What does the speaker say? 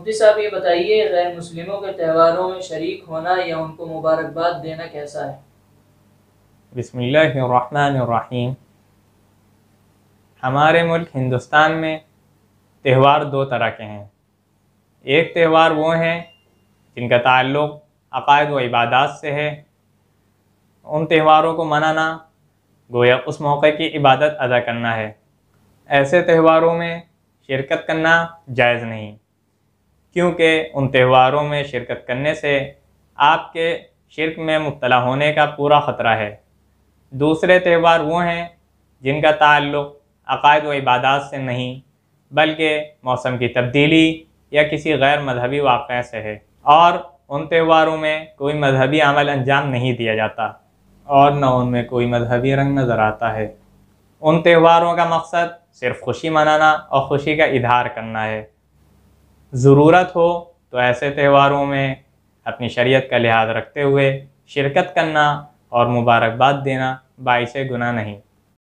मुफ्ती साहब, ये बताइए, गैर मुस्लिमों के त्योहारों में शरीक होना या उनको मुबारकबाद देना कैसा है? बिस्मिल्लाहिर्रहमानिर्रहीम। हमारे मुल्क हिंदुस्तान में त्यौहार दो तरह के हैं। एक त्यौहार वो हैं, जिनका ताल्लुक़ अकायद व इबादत से है। उन त्यौहारों को मनाना गोया उस मौके की इबादत अदा करना है। ऐसे त्यौहारों में शिरकत करना जायज़ नहीं। क्योंकि उन त्यौहारों में शिरकत करने से आपके शिरक में मुबतला होने का पूरा ख़तरा है। दूसरे त्यौहार वो हैं जिनका ताल्लुक़ अकायद व इबादत से नहीं, बल्कि मौसम की तब्दीली या किसी गैर मजहबी वाक़ से है। और उन त्यौहारों में कोई मजहबी अमल अंजाम नहीं दिया जाता और न उनमें कोई मजहबी रंग नज़र आता है। उन त्यौहारों का मकसद सिर्फ़ खुशी मनाना और ख़ुशी का इधार करना है। ज़रूरत हो तो ऐसे त्यौहारों में अपनी शरीयत का लिहाज रखते हुए शिरकत करना और मुबारकबाद देना बाईस गुना नहीं।